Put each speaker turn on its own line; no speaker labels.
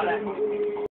para